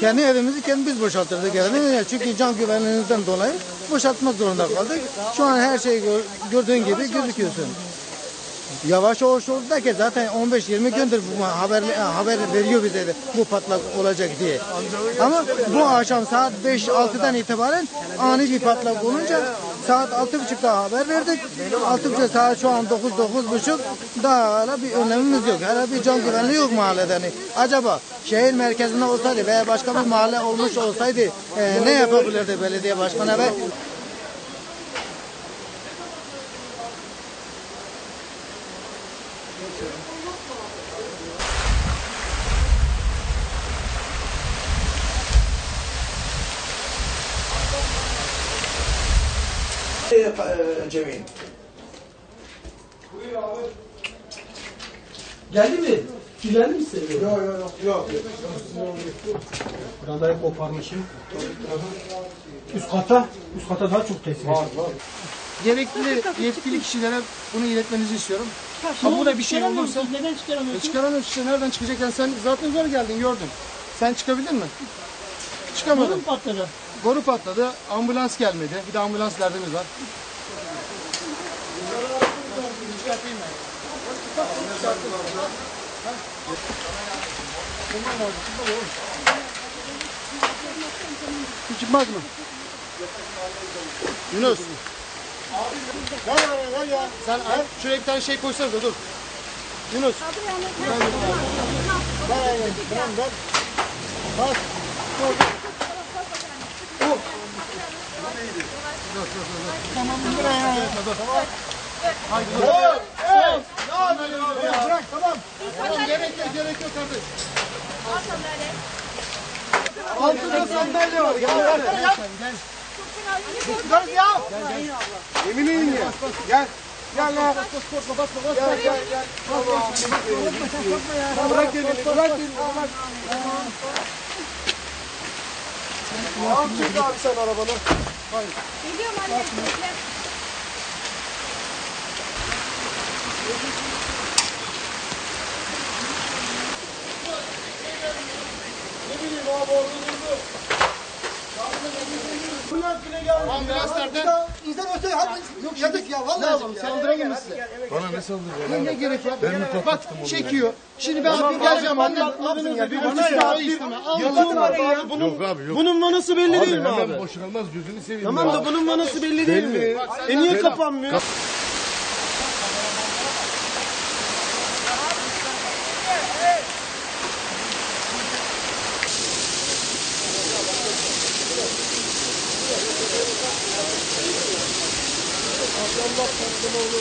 Kendi evimizi kendimiz boşaltırdık yani. Çünkü can güvenliğinizden dolayı boşaltmak zorunda kaldık. Şu an her şeyi gördüğün gibi gözüküyorsun. Yavaş yavaş oldu ki zaten 15-20 gündür bu haber haber veriyor bize de bu patlak olacak diye. Ama bu akşam saat 5-6'dan itibaren ani bir patlak olunca saat 6.30'da haber verdik. 6.30 saat şu an 9-9.30 daha hala bir önlemimiz yok. Hala bir can güvenliği yok mahallede. Hani acaba şehir merkezinde olsaydı veya başka bir mahalle olmuş olsaydı e, ne yapabilirdi belediye başkanı ve Cemil. Geldi mi? Filanı mı seviyor? Yok yok yok. Yok. Buraları koparmışım. Üst kata, üst kata daha çok tesir ediyor. gerekli yetkili kişilere bunu iletmenizi istiyorum. Ha burada bir şey olursa Neden E çıkaramıyorsun? çıkaramıyorsun işte nereden çıkacak? Yani sen zaten zor geldin gördün. Sen çıkabildin mi? Çıkamadın. Burun patladı. Boru patladı. Ambulans gelmedi. Bir de ambulans derdimiz var. Çıkmaz mı? Yunus. Gel ya gel ya. Sen ay, şuraya bir tane şey koysanız da dur. Yunus. Gel gel gel. Bırak bırak. Bas. Bırak tamam. Tamam gerek yok gerek yok kardeş. Altında sandalye var. Gel gel. Gel. Gel ya. Yemin ederim ya. Gel. Gel lan. Korkma basma basma. Gel gel gel. Tamam. Bırak elini. Bırak elini. Al çek abi sen arabanı. Geliyorum anne. bekle. Ne bileyim abi orada durdu. Ambulans bile İnsan olsa yok yazık ya vallahi. Ne yapalım? Saldıralım mı size? Bana ne saldıracak? Ne, ne gerek var? Bak çekiyor. Şimdi ben abi geleceğim annem. Abinin ya bir buçuk lira isteme. Allah'ım abi. Bunun, Yok abi yok. bunun vanası belli değil mi Hemen abi? boşanılmaz gözünü seveyim. Tamam da bunun vanası belli değil mi? E niye kapanmıyor? Allah patlama olur?